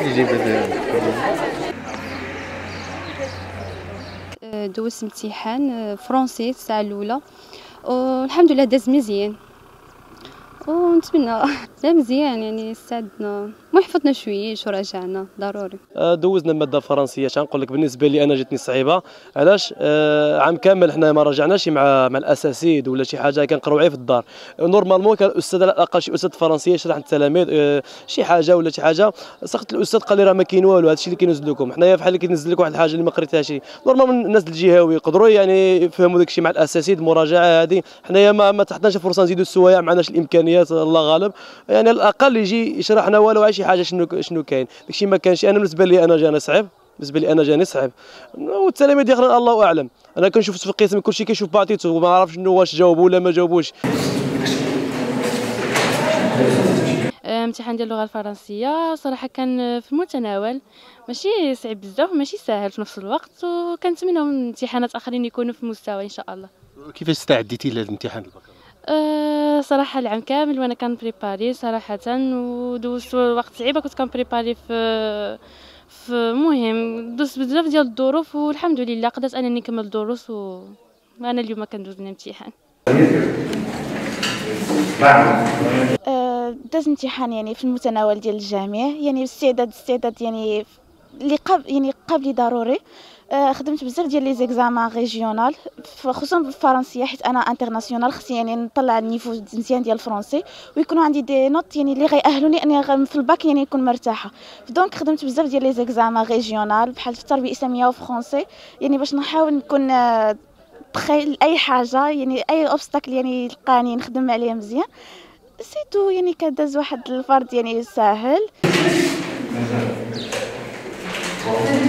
التجربه ديالك دوزت امتحان فرنسي الساعة الأولى. والحمد لله داز مزيان. ونتمنى لا مزيان يعني استعدنا ما حفظنا شوية وراجعنا ضروري. آه، دوزنا ماده فرنسيه تنقول لك؟ بالنسبة لي أنا جاتني صعيبة. علاش؟ آه، عام كامل حنا ما راجعناش مع مع الأساتيذ ولا شي حاجة كنقراو غير في الدار. normalement كان الأستاذ على الأقل شي أستاذ فرنسيه يشرح للتلاميذ آه، شي حاجة ولا شي حاجة. سقط الأستاذ قال لي راه ما كاين والو هذا الشيء اللي كينزل لكم. حنايا بحال اللي كينزل لك واحد الحاجة اللي ما قريتهاش normalement الناس الجهوي يقدروا يعني يفهموا داك الشيء مع الأساتيذ المراجعة هذه حنايا ما, ما تاحتناش فرصة نزيدوا السوايع ما عندناش الإمكانيات الله غالب. يعني على الأقل يجي يشرح لنا والو على شي حاجة شنو شنو كاين. داكشي ما كانش أنا بالنسبة لي أنا جاني صعيب. بالنسبة لي أنا جاني صعيب. والتلاميذ ديالنا الله أعلم. أنا كنشوف في القسم كلشي كيشوف بعضيته وما عرفش شنو واش جاوبوا ولا ما جاوبوش. امتحان ديال اللغة الفرنسية صراحة كان في المتناول. ماشي صعيب بزاف ماشي سهل في نفس الوقت وكنتمنى من امتحانات آخرين يكونوا في المستوى إن شاء الله. كيفاش استعديتي للامتحان البكالوريا أه صراحة العام كامل وأنا كنبريباري صراحة ودوزت وقت صعيبة كنت كنبريباري في في مهم. دوزت بزاف ديال الظروف والحمد لله قدرت أنني نكمل الدروس وأنا اليوم كندوز الامتحان آه، داز امتحان يعني في المتناول ديال الجميع يعني استعداد استعداد يعني اللي قبل يعني قبلي ضروري آه، خدمت بزاف ديال les examens régional خصوصا بالفرنسيه حيت أنا international خصني يعني نطلع ال niveau مزيان ديال الفرنسي ويكونوا عندي des notes يعني اللي غيأهلوني أني في الباك يعني نكون مرتاحة. donc خدمت بزاف ديال les examens régional بحال في التربية الإسلامية وفرونسي يعني باش نحاول نكون آه، تخيل أي حاجة يعني أي obstacle يعني لقاني نخدم عليه مزيان. سيتو يعني كداز واحد الفرد يعني ساهل. 어.